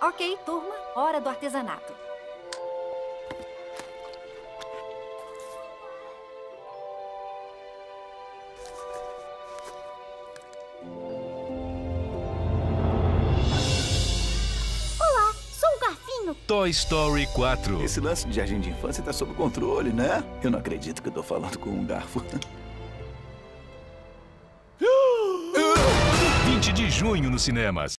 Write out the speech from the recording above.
Ok, turma, hora do artesanato. Olá, sou um garfinho. Toy Story 4. Esse lance de jardim de infância tá sob controle, né? Eu não acredito que eu tô falando com um garfo. 20 de junho nos cinemas.